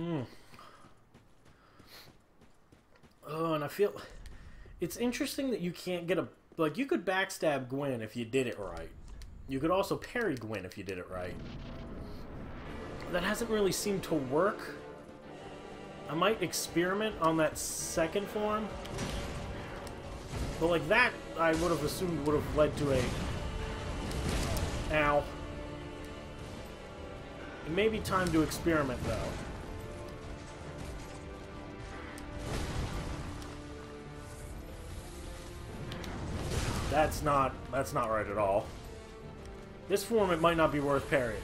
Hmm. Oh, and I feel it's interesting that you can't get a like you could backstab Gwyn if you did it right. You could also parry Gwyn if you did it right. That hasn't really seemed to work. I might experiment on that second form. But like that, I would have assumed would have led to a... Ow. It may be time to experiment, though. That's not, that's not right at all. This form, it might not be worth parrying.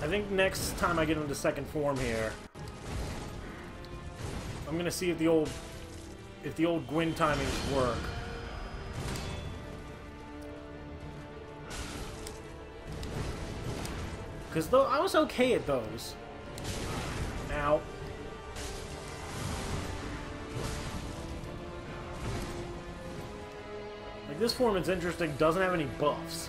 I think next time I get into second form here, I'm gonna see if the old, if the old Gwyn timings work. Because though I was okay at those. Now, this form is interesting, doesn't have any buffs.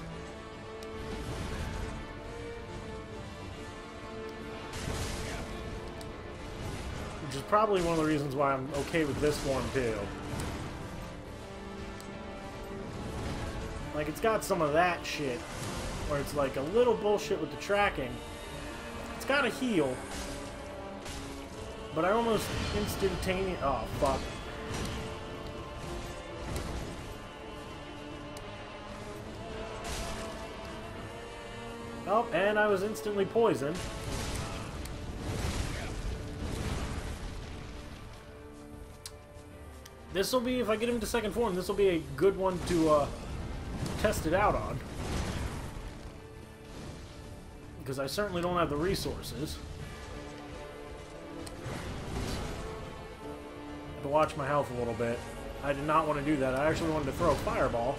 Which is probably one of the reasons why I'm okay with this form, too. Like, it's got some of that shit, where it's like a little bullshit with the tracking. It's got a heal, but I almost instantaneous. Oh, fuck. Oh, and I was instantly poisoned. This will be, if I get him to second form, this will be a good one to uh, test it out on. Because I certainly don't have the resources. Have to watch my health a little bit. I did not want to do that. I actually wanted to throw a fireball.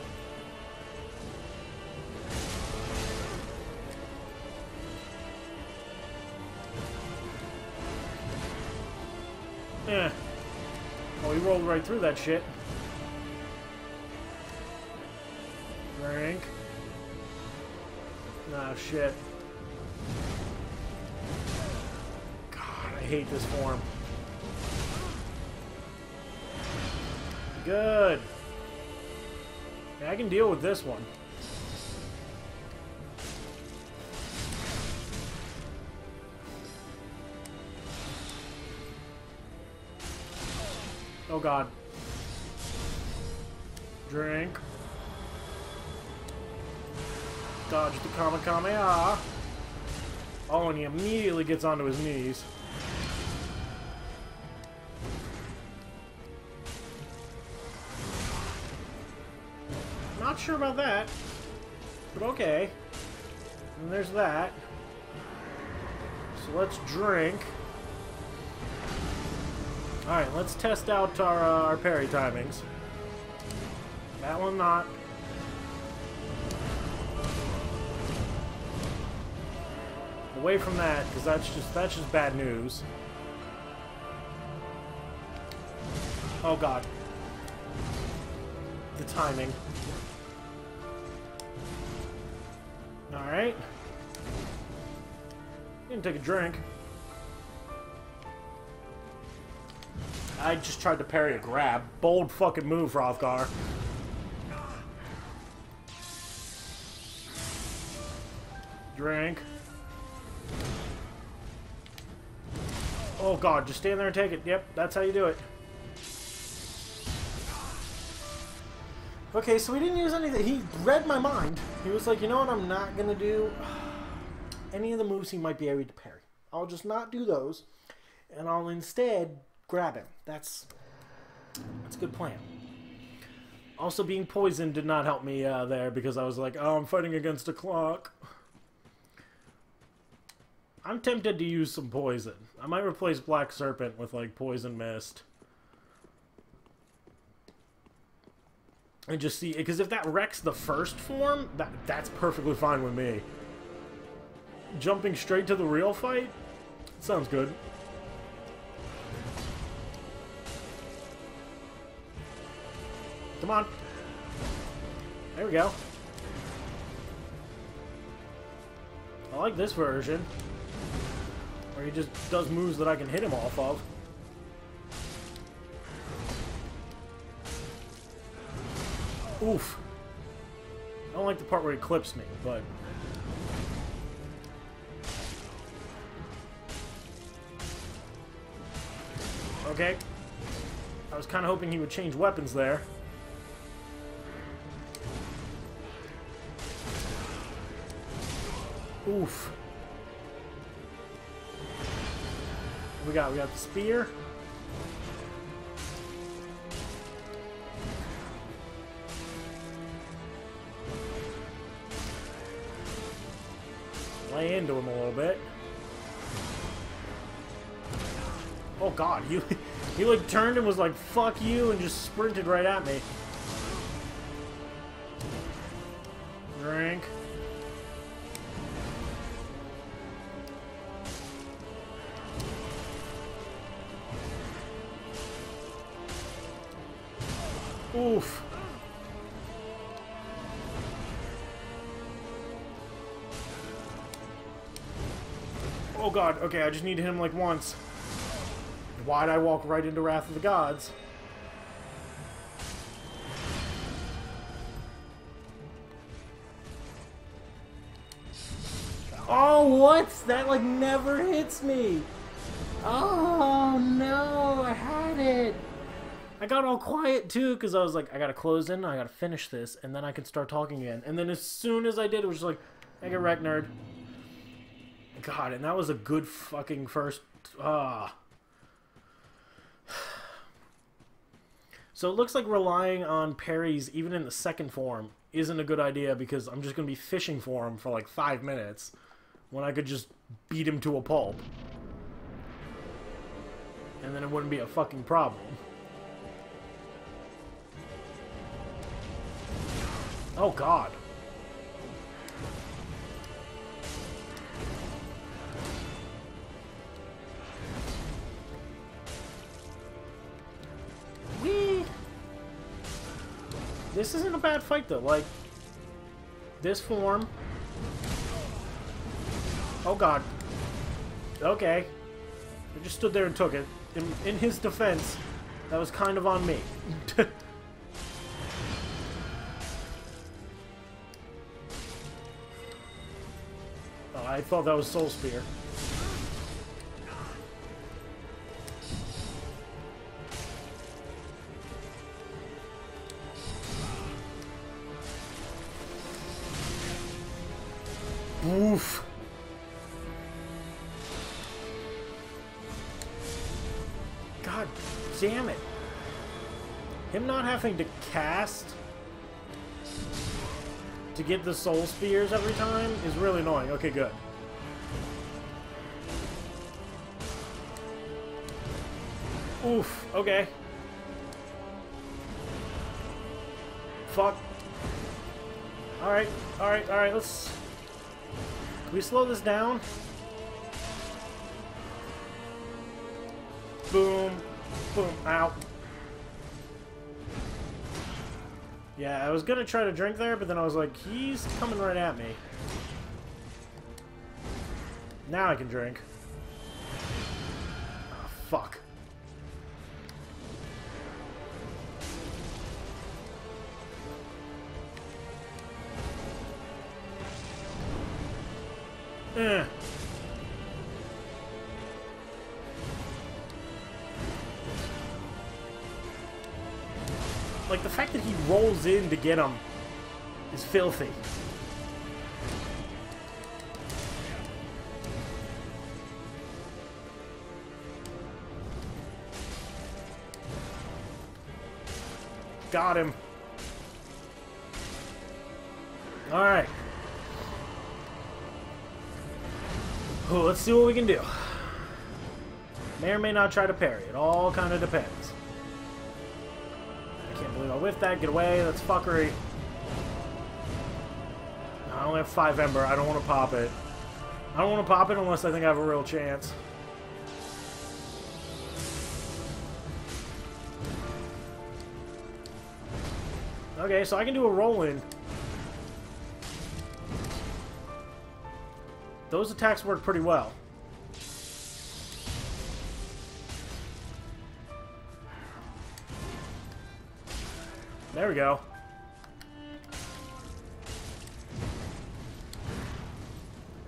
Rolled right through that shit. Drink. Nah, shit. God, I hate this form. Good. Yeah, I can deal with this one. Oh god. Drink. Dodge the Kamehameha. Oh, and he immediately gets onto his knees. Not sure about that. But okay. And there's that. So let's drink. Alright, let's test out our, uh, our parry timings. That one not. Away from that, because that's just that's just bad news. Oh god. The timing. Alright. Gonna take a drink. I just tried to parry a grab. Bold fucking move, Hrothgar. Drink. Oh god, just stand there and take it. Yep, that's how you do it. Okay, so we didn't use anything. He read my mind. He was like, you know what I'm not going to do? Any of the moves he might be able to parry. I'll just not do those. And I'll instead grab him. That's that's a good plan. Also, being poisoned did not help me uh, there because I was like, oh, I'm fighting against a clock. I'm tempted to use some poison. I might replace Black Serpent with, like, Poison Mist. And just see, because if that wrecks the first form, that that's perfectly fine with me. Jumping straight to the real fight? Sounds good. Come on. There we go. I like this version. Where he just does moves that I can hit him off of. Oof. I don't like the part where he clips me, but... Okay. I was kind of hoping he would change weapons there. Oof. We got we got the spear. Lay into him a little bit. Oh god, he he like turned and was like, fuck you, and just sprinted right at me. Okay, I just need to hit him like once. Why'd I walk right into Wrath of the Gods? Oh, what? That, like, never hits me. Oh, no, I had it. I got all quiet, too, because I was like, I gotta close in, I gotta finish this, and then I can start talking again. And then as soon as I did, it was just like, I get wrecked, nerd. God, and that was a good fucking first... Ah. So it looks like relying on parries, even in the second form, isn't a good idea because I'm just going to be fishing for him for like five minutes when I could just beat him to a pulp. And then it wouldn't be a fucking problem. Oh god. Whee! This isn't a bad fight though, like this form. Oh god. Okay. I just stood there and took it. In, in his defense, that was kind of on me. oh, I thought that was Soul Spear. Having to cast to get the soul spears every time is really annoying. Okay, good. Oof, okay. Fuck. Alright, alright, alright, let's... Can we slow this down? Boom. Boom. Ow. Yeah, I was gonna try to drink there, but then I was like, he's coming right at me. Now I can drink. Oh, fuck. Eh. In to get him is filthy. Got him. Alright. Oh, let's see what we can do. May or may not try to parry. It all kind of depends. Can't believe I whiffed that. Get away. That's fuckery. I only have five Ember. I don't want to pop it. I don't want to pop it unless I think I have a real chance. Okay, so I can do a roll-in. Those attacks work pretty well. There we go.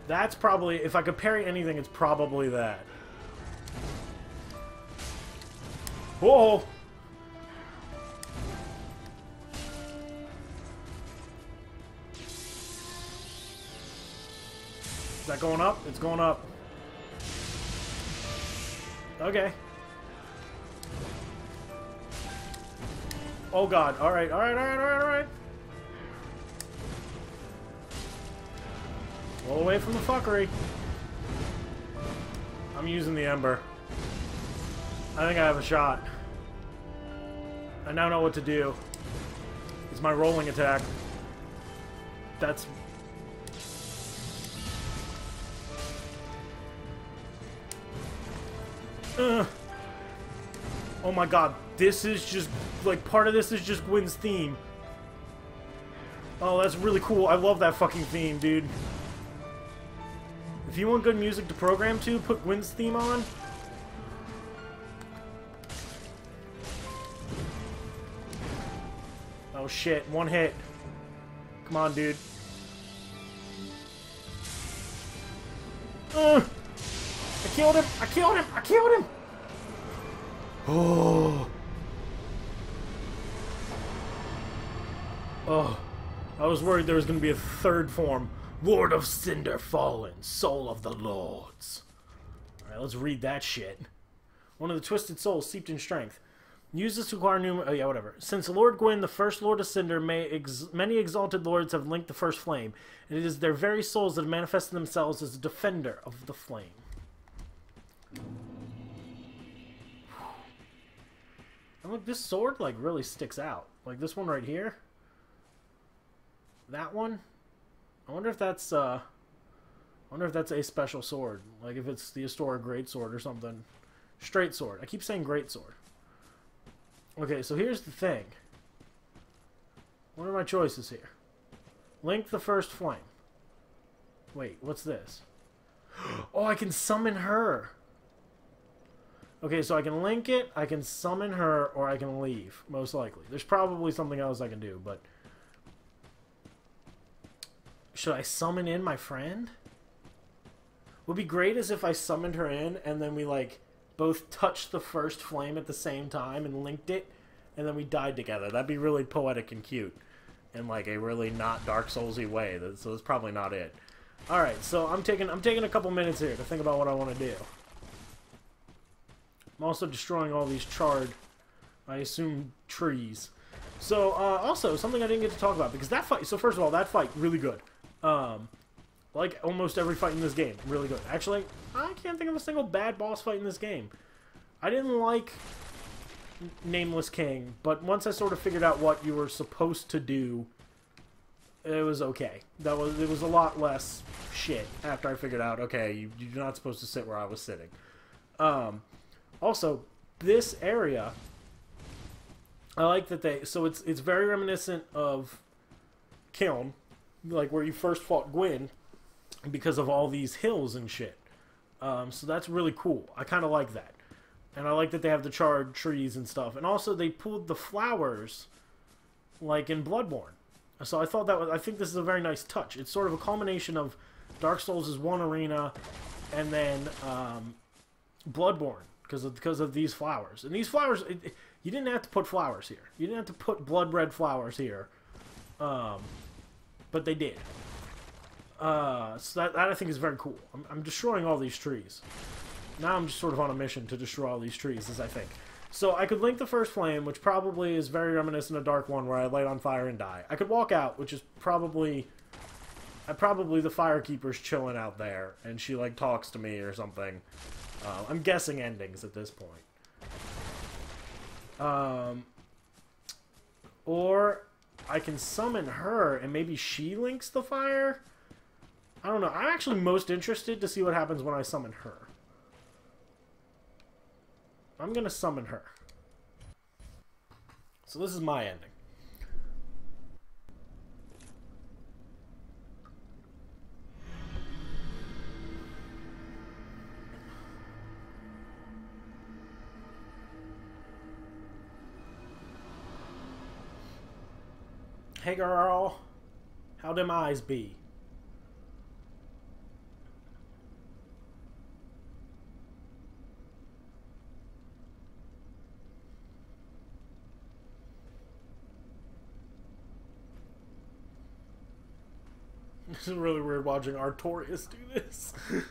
That's probably, if I could parry anything, it's probably that. Whoa! Is that going up? It's going up. Okay. Oh god. Alright, alright, alright, alright, alright. Roll away from the fuckery. I'm using the Ember. I think I have a shot. I now know what to do. It's my rolling attack. That's... Ugh. Oh my god, this is just, like, part of this is just Gwyn's theme. Oh, that's really cool. I love that fucking theme, dude. If you want good music to program to, put Gwyn's theme on. Oh shit, one hit. Come on, dude. Uh, I killed him! I killed him! I killed him! Oh. Oh. I was worried there was going to be a third form. Lord of Cinder Fallen, Soul of the Lords. Alright, let's read that shit. One of the twisted souls steeped in strength. Use this to acquire new... Oh, yeah, whatever. Since Lord Gwyn, the first Lord of Cinder, may ex many exalted lords have linked the first flame, and it is their very souls that have manifested themselves as the defender of the flame. And look, this sword, like, really sticks out. Like, this one right here. That one. I wonder if that's, uh... I wonder if that's a special sword. Like, if it's the historic great sword or something. Straight sword. I keep saying great sword. Okay, so here's the thing. What are my choices here? Link the first flame. Wait, what's this? Oh, I can summon her. Okay, so I can link it, I can summon her, or I can leave, most likely. There's probably something else I can do, but... Should I summon in my friend? Would be great as if I summoned her in, and then we, like, both touched the first flame at the same time and linked it, and then we died together. That'd be really poetic and cute. In, like, a really not Dark Soulsy way, so that's probably not it. Alright, so I'm taking I'm taking a couple minutes here to think about what I want to do. I'm also destroying all these charred, I assume, trees. So, uh, also, something I didn't get to talk about, because that fight, so first of all, that fight, really good. Um, like almost every fight in this game, really good. Actually, I can't think of a single bad boss fight in this game. I didn't like Nameless King, but once I sort of figured out what you were supposed to do, it was okay. That was it was a lot less shit after I figured out, okay, you, you're not supposed to sit where I was sitting. Um, also, this area, I like that they. So it's it's very reminiscent of Kiln, like where you first fought Gwyn, because of all these hills and shit. Um, so that's really cool. I kind of like that, and I like that they have the charred trees and stuff. And also they pulled the flowers, like in Bloodborne. So I thought that was. I think this is a very nice touch. It's sort of a culmination of Dark Souls is one arena, and then um, Bloodborne because of because of these flowers. And these flowers, it, it, you didn't have to put flowers here. You didn't have to put blood red flowers here, um, but they did. Uh, so that, that I think is very cool. I'm, I'm destroying all these trees. Now I'm just sort of on a mission to destroy all these trees, as I think. So I could link the first flame, which probably is very reminiscent of Dark One, where I light on fire and die. I could walk out, which is probably... I probably the firekeeper's chilling out there, and she, like, talks to me or something. Uh, I'm guessing endings at this point. Um, or I can summon her, and maybe she links the fire? I don't know. I'm actually most interested to see what happens when I summon her. I'm going to summon her. So this is my ending. Hey girl, how them eyes be? This is really weird watching Artorias do this.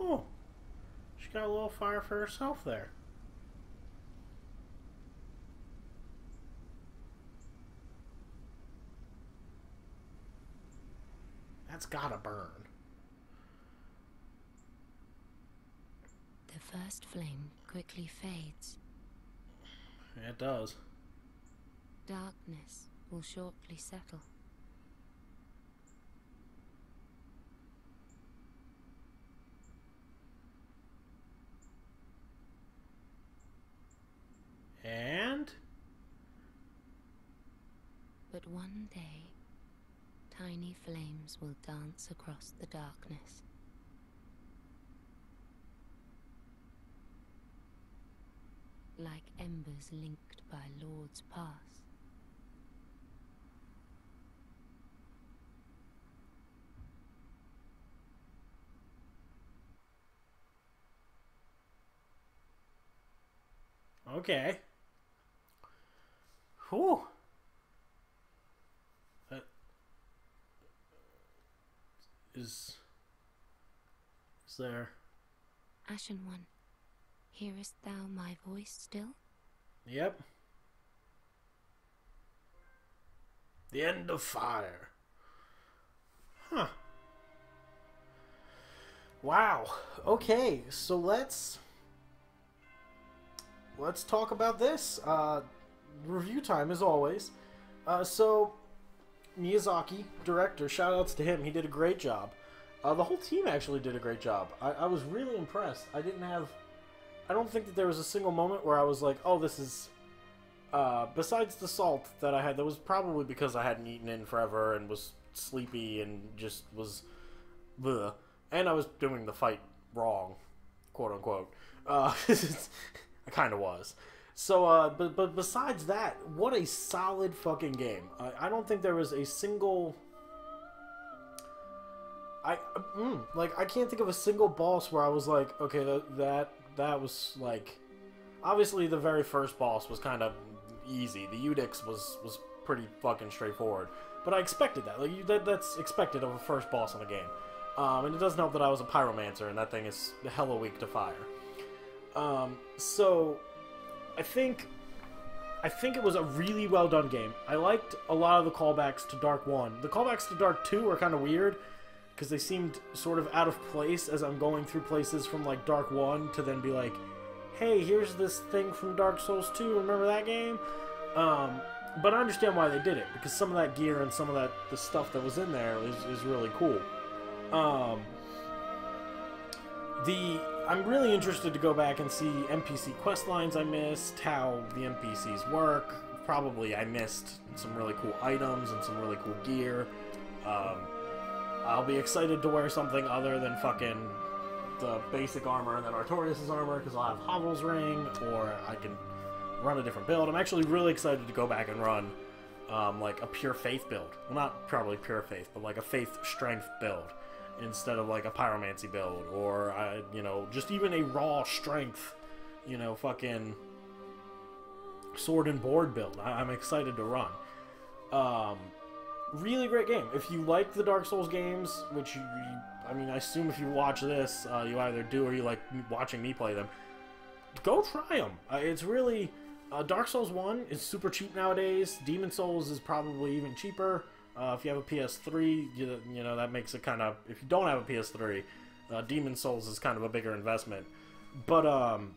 oh, she got a little fire for herself there. That's gotta burn. The first flame quickly fades. It does. Darkness will shortly settle. And But one day, tiny flames will dance across the darkness. Like embers linked by Lord's Pass. okay. Whew. That is is there. Ashen One, hearest thou my voice still? Yep. The end of fire. Huh. Wow. Okay, so let's let's talk about this. Uh, review time as always. Uh, so Miyazaki, director, shout outs to him. He did a great job. Uh, the whole team actually did a great job. I, I was really impressed. I didn't have. I don't think that there was a single moment where I was like, oh, this is. Uh, besides the salt that I had, that was probably because I hadn't eaten in forever and was sleepy and just was. Bleh. And I was doing the fight wrong, quote unquote. Uh, I kind of was. So, uh, but but besides that, what a solid fucking game. I, I don't think there was a single. I mm, like I can't think of a single boss where I was like, okay, that that that was like, obviously the very first boss was kind of easy. The Iudex was was pretty fucking straightforward, but I expected that. Like you, that that's expected of a first boss in a game. Um, and it doesn't help that I was a pyromancer, and that thing is hella weak to fire. Um, so I think I think it was a really well done game. I liked a lot of the callbacks to Dark 1. The callbacks to Dark 2 are kind of weird because they seemed sort of out of place as I'm going through places from like Dark 1 to then be like, "Hey, here's this thing from Dark Souls 2. Remember that game?" Um, but I understand why they did it because some of that gear and some of that the stuff that was in there is, is really cool. Um, the I'm really interested to go back and see NPC quest lines I missed, how the NPCs work. Probably I missed some really cool items and some really cool gear. Um, I'll be excited to wear something other than fucking the basic armor and then Artorias' armor because I'll have Havel's ring or I can run a different build. I'm actually really excited to go back and run um, like a pure faith build. Well, not probably pure faith, but like a faith strength build instead of like a pyromancy build or uh, you know just even a raw strength you know fucking sword and board build. I- i'm excited to run. Um really great game. If you like the dark souls games which you i mean i assume if you watch this uh, you either do or you like watching me play them go try them uh, it's really uh, dark souls 1 is super cheap nowadays. Demon souls is probably even cheaper uh, if you have a PS3, you, you know that makes it kind of. If you don't have a PS3, uh, Demon Souls is kind of a bigger investment. But um,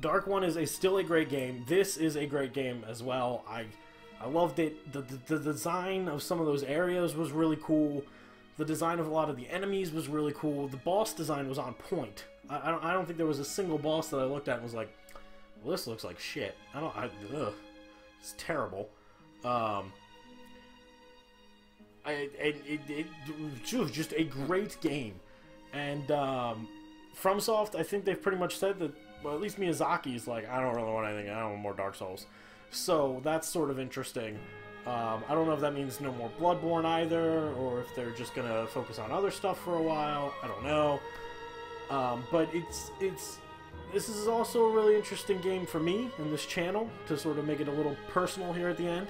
Dark One is a still a great game. This is a great game as well. I I loved it. The, the, the design of some of those areas was really cool. The design of a lot of the enemies was really cool. The boss design was on point. I, I don't I don't think there was a single boss that I looked at and was like, well, this looks like shit. I don't. I, ugh, it's terrible. Um, it, it, it, it just a great game, and um, FromSoft, I think they've pretty much said that. Well, at least Miyazaki's like, I don't really want anything. I don't want more Dark Souls. So that's sort of interesting. Um, I don't know if that means no more Bloodborne either, or if they're just gonna focus on other stuff for a while. I don't know. Um, but it's it's this is also a really interesting game for me and this channel to sort of make it a little personal here at the end.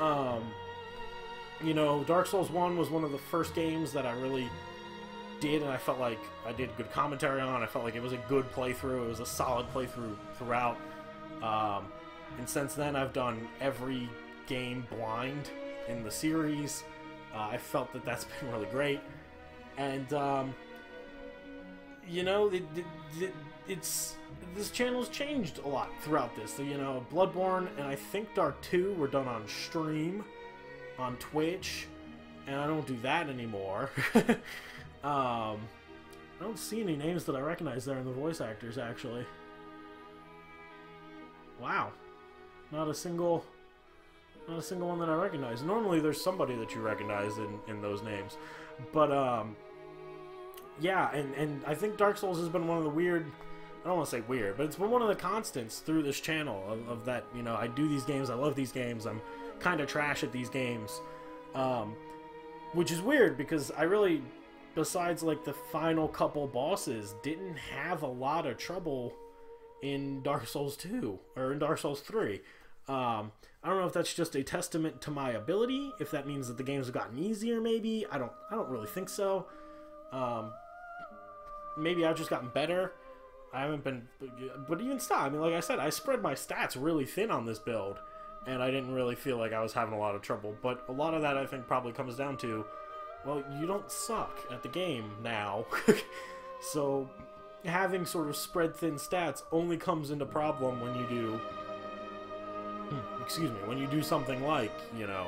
Um, you know, Dark Souls One was one of the first games that I really did, and I felt like I did good commentary on. I felt like it was a good playthrough. It was a solid playthrough throughout. Um, and since then, I've done every game blind in the series. Uh, I felt that that's been really great, and um, you know, it, it, it, it's this channel's changed a lot throughout this. So, you know, Bloodborne and I think Dark Two were done on stream, on Twitch, and I don't do that anymore. um, I don't see any names that I recognize there in the voice actors actually. Wow, not a single not a single one that I recognize. Normally there's somebody that you recognize in, in those names. But, um, yeah, and, and I think Dark Souls has been one of the weird, I don't want to say weird, but it's been one of the constants through this channel of, of that, you know, I do these games, I love these games, I'm kind of trash at these games. Um, which is weird because I really, besides like the final couple bosses, didn't have a lot of trouble in Dark Souls 2 or in Dark Souls 3. Um, I don't know if that's just a testament to my ability, if that means that the games have gotten easier. Maybe I don't. I don't really think so. Um, maybe I've just gotten better. I haven't been, but even still, I mean, like I said, I spread my stats really thin on this build, and I didn't really feel like I was having a lot of trouble. But a lot of that, I think, probably comes down to, well, you don't suck at the game now, so having sort of spread thin stats only comes into problem when you do hmm, excuse me, when you do something like, you know,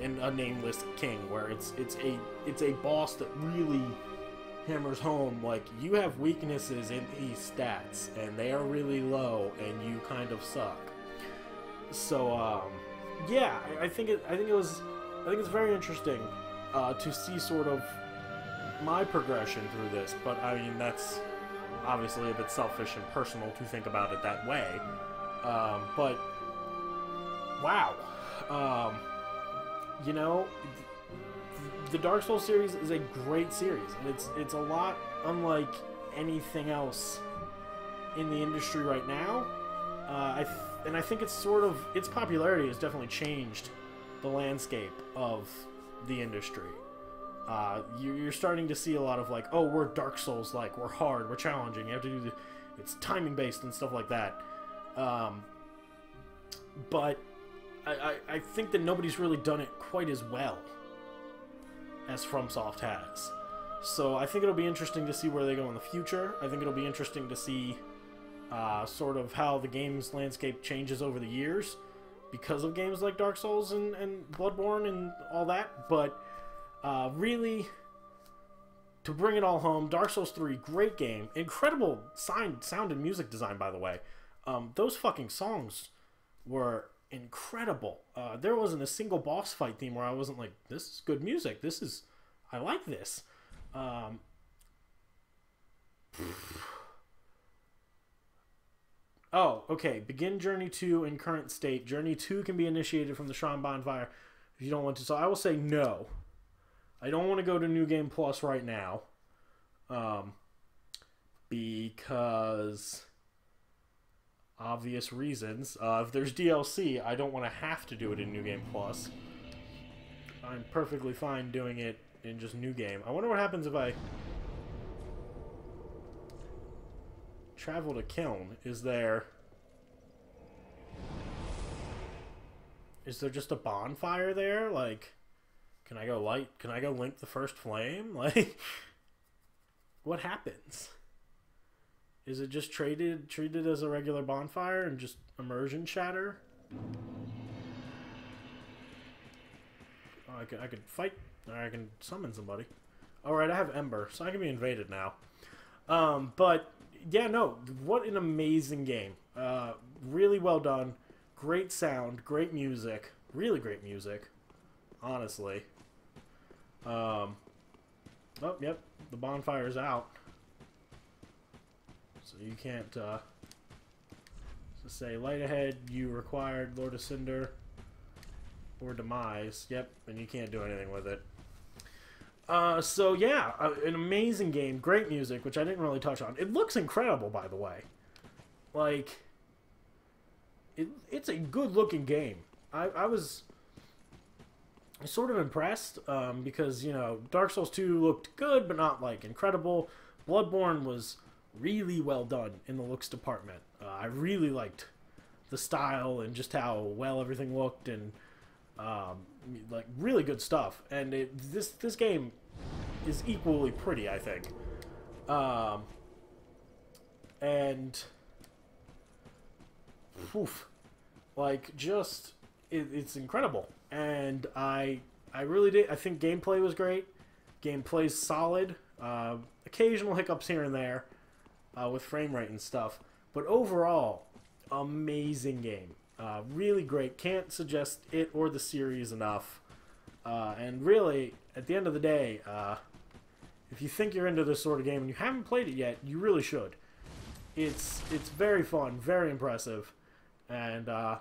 in a nameless king, where it's it's a it's a boss that really hammers home like you have weaknesses in these stats and they are really low and you kind of suck. So um, yeah, I, I think it I think it was I think it's very interesting uh, to see sort of my progression through this, but I mean that's obviously a bit selfish and personal to think about it that way. Um, but wow. Um, you know, the Dark Souls series is a great series, and it's it's a lot unlike anything else in the industry right now. Uh, I and I think it's sort of its popularity has definitely changed the landscape of the industry. Uh, you, are starting to see a lot of like, oh, we're Dark Souls like, we're hard, we're challenging. You have to do the, it's timing based and stuff like that. Um, but I, I, I think that nobody's really done it quite as well as FromSoft has. So I think it'll be interesting to see where they go in the future. I think it'll be interesting to see uh, sort of how the game's landscape changes over the years because of games like Dark Souls and, and Bloodborne and all that. But uh, really, to bring it all home, Dark Souls 3, great game. Incredible sound, sound and music design, by the way. Um, those fucking songs were incredible. Uh, there wasn't a single boss fight theme where I wasn't like, this is good music. This is, I like this. Um, oh, okay. Begin Journey 2 in current state. Journey 2 can be initiated from the Shrine Bonfire if you don't want to. So I will say no. I don't want to go to New Game Plus right now. Um, because obvious reasons. Uh, if there's DLC, I don't want to have to do it in New Game Plus. I'm perfectly fine doing it in just New Game. I wonder what happens if I travel to Kiln. Is there... Is there just a bonfire there? Like, can I go light? Can I go link the first flame? Like, what happens? Is it just traded treated as a regular bonfire and just immersion shatter? Oh, I could I could fight I can summon somebody. Alright, I have Ember, so I can be invaded now. Um, but yeah, no, what an amazing game. Uh, really well done. Great sound, great music, really great music. Honestly. Um, oh, yep, the bonfire's out. So you can't, uh, just say light ahead, you required Lord of Cinder or Demise. Yep, and you can't do anything with it. Uh, so yeah, an amazing game, great music, which I didn't really touch on. It looks incredible, by the way. Like, it, it's a good-looking game. I, I was sort of impressed um, because you know Dark Souls 2 looked good, but not like incredible. Bloodborne was really well done in the looks department. Uh, I really liked the style and just how well everything looked and um, like really good stuff. And it, this this game is equally pretty, I think. Um, and oof, like just it, it's incredible. And I I really did. I think gameplay was great. Gameplay's solid. Uh, occasional hiccups here and there uh, with frame rate and stuff, but overall, amazing game. Uh, really great. Can't suggest it or the series enough. Uh, and really, at the end of the day, uh, if you think you're into this sort of game and you haven't played it yet, you really should. It's it's very fun, very impressive, and uh,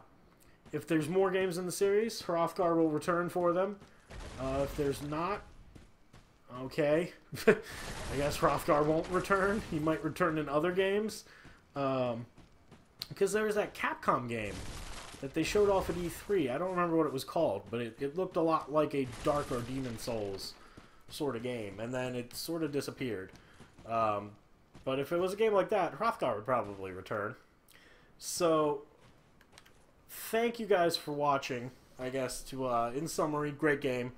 if there's more games in the series, Hrothgar will return for them. Uh, if there's not, okay, I guess Hrothgar won't return. He might return in other games, um, because there was that Capcom game that they showed off at E3. I don't remember what it was called, but it, it looked a lot like a Dark or Demon Souls sort of game, and then it sort of disappeared. Um, but if it was a game like that, Hrothgar would probably return. So, thank you guys for watching. I guess to uh, in summary, great game,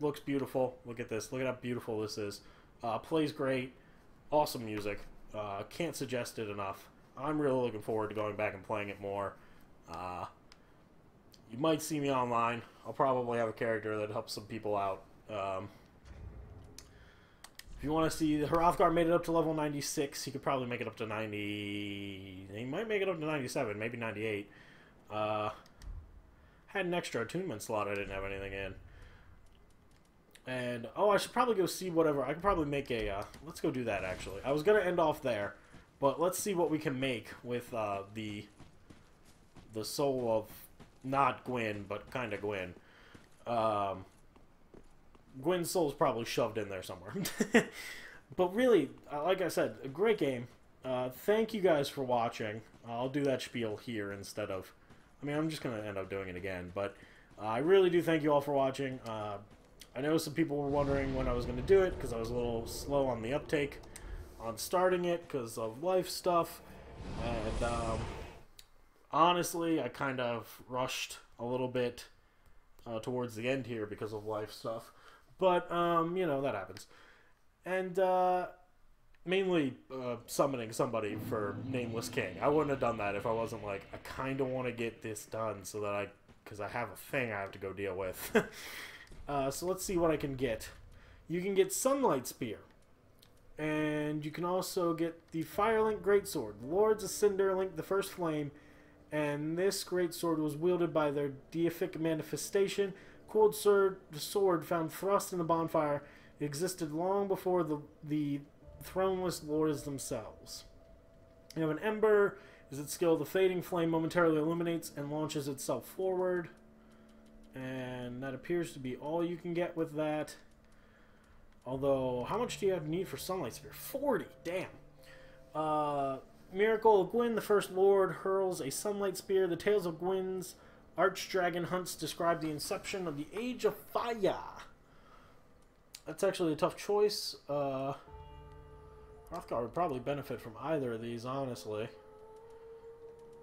looks beautiful. Look at this. Look at how beautiful this is. Uh, plays great. Awesome music. Uh, can't suggest it enough. I'm really looking forward to going back and playing it more. Uh, you might see me online. I'll probably have a character that helps some people out. Um, if you want to see, Hrothgar made it up to level 96. He could probably make it up to 90. He might make it up to 97, maybe 98. Uh, had an extra attunement slot I didn't have anything in. And, oh, I should probably go see whatever. I could probably make a, uh, let's go do that, actually. I was going to end off there, but let's see what we can make with uh, the, the soul of not Gwyn, but kind of Gwyn. Um, Gwyn's soul's probably shoved in there somewhere. but really, uh, like I said, a great game. Uh, thank you guys for watching. I'll do that spiel here instead of... I mean, I'm just going to end up doing it again. But uh, I really do thank you all for watching. Uh, I know some people were wondering when I was going to do it because I was a little slow on the uptake on starting it because of life stuff. And um, honestly, I kind of rushed a little bit uh, towards the end here because of life stuff. But, um, you know, that happens. And, uh, mainly uh, summoning somebody for Nameless King. I wouldn't have done that if I wasn't like, I kind of want to get this done so that I, because I have a thing I have to go deal with. uh, so let's see what I can get. You can get Sunlight Spear. And you can also get the Firelink Greatsword. Lords of Cinder Link the First Flame. And this great sword was wielded by their deific manifestation, Cold sword, sword found thrust in the bonfire existed long before the, the throneless lords themselves. You have an ember. Is its skill, the fading flame momentarily illuminates and launches itself forward. And that appears to be all you can get with that. Although, how much do you have need for Sunlight Spear? 40! Damn! Uh, Miracle of Gwyn, the First Lord, hurls a Sunlight Spear. The Tales of Gwyn's Archdragon hunts describe the inception of the Age of Fire. That's actually a tough choice. Uh, Hrothgar would probably benefit from either of these, honestly.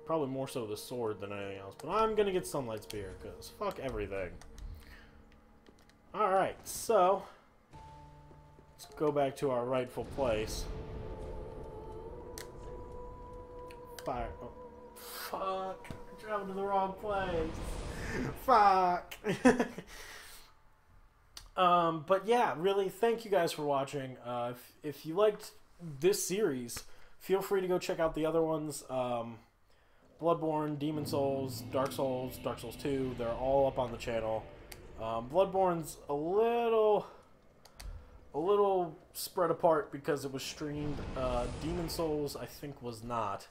Probably more so the sword than anything else. But I'm going to get Sunlight Spear, because fuck everything. Alright, so... Let's go back to our rightful place. Fire. Oh, fuck traveled to the wrong place. Fuck. um, but yeah, really, thank you guys for watching. Uh, if, if you liked this series, feel free to go check out the other ones. Um, Bloodborne, Demon Souls, Dark Souls, Dark Souls 2, they're all up on the channel. Um, Bloodborne's a little a little spread apart because it was streamed. Uh, Demon's Souls, I think, was not.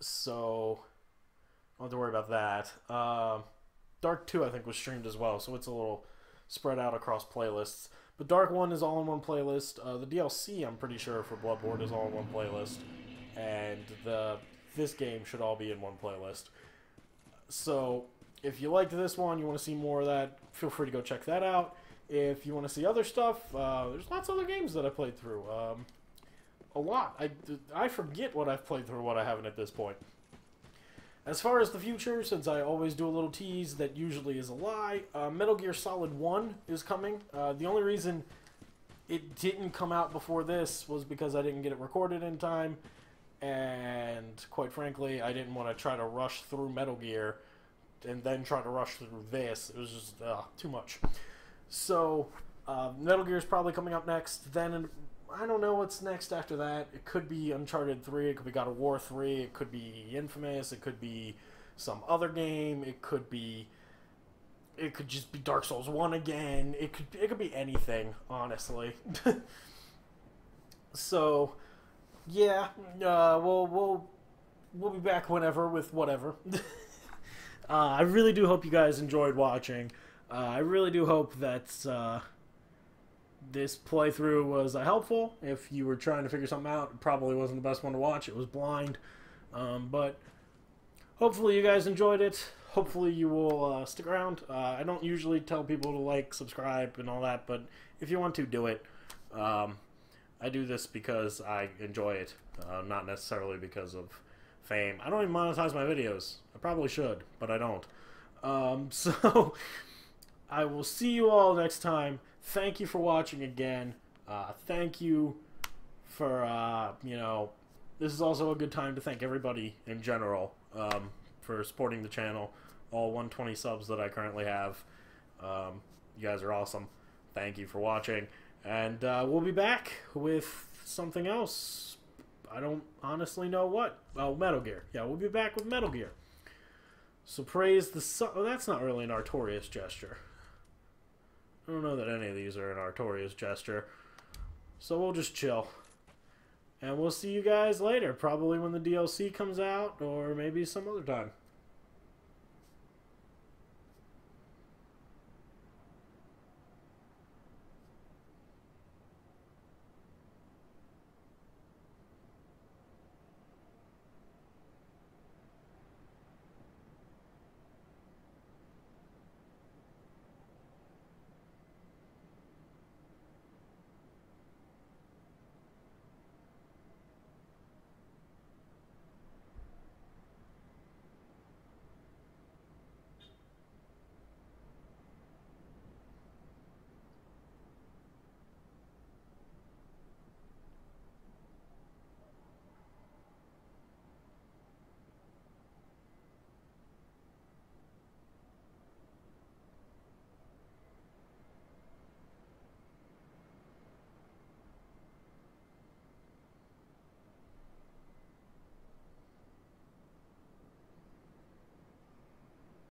So, don't have to worry about that. Uh, Dark 2, I think, was streamed as well, so it's a little spread out across playlists. But Dark 1 is all in one playlist. Uh, the DLC, I'm pretty sure, for Bloodborne is all in one playlist. And the this game should all be in one playlist. So, if you liked this one, you want to see more of that, feel free to go check that out. If you want to see other stuff, uh, there's lots of other games that I played through. Um, a lot. I, I forget what I've played through, what I haven't at this point. As far as the future, since I always do a little tease that usually is a lie, uh, Metal Gear Solid 1 is coming. Uh, the only reason it didn't come out before this was because I didn't get it recorded in time, and quite frankly, I didn't want to try to rush through Metal Gear and then try to rush through this. It was just uh, too much. So, uh, Metal Gear is probably coming up next. Then, I don't know what's next after that. It could be Uncharted 3, it could be God of War 3, it could be Infamous, it could be some other game, it could be. It could just be Dark Souls 1 again. It could it could be anything, honestly. so, yeah, uh, we'll we'll we'll be back whenever with whatever. uh, I really do hope you guys enjoyed watching. Uh, I really do hope that uh, this playthrough was uh, helpful. If you were trying to figure something out, it probably wasn't the best one to watch. It was blind. Um, but hopefully you guys enjoyed it. Hopefully you will uh, stick around. Uh, I don't usually tell people to like, subscribe, and all that, but if you want to, do it. Um, I do this because I enjoy it, uh, not necessarily because of fame. I don't even monetize my videos. I probably should, but I don't. Um, so I will see you all next time. Thank you for watching again. Uh, thank you for, uh, you know, this is also a good time to thank everybody in general um, for supporting the channel. All 120 subs that I currently have. Um, you guys are awesome. Thank you for watching. And uh, we'll be back with something else. I don't honestly know what. Oh, Metal Gear. Yeah, we'll be back with Metal Gear. So praise the sun. Oh, that's not really an Artorias gesture. I don't know that any of these are an Artorias gesture. So we'll just chill. And we'll see you guys later. Probably when the DLC comes out, or maybe some other time.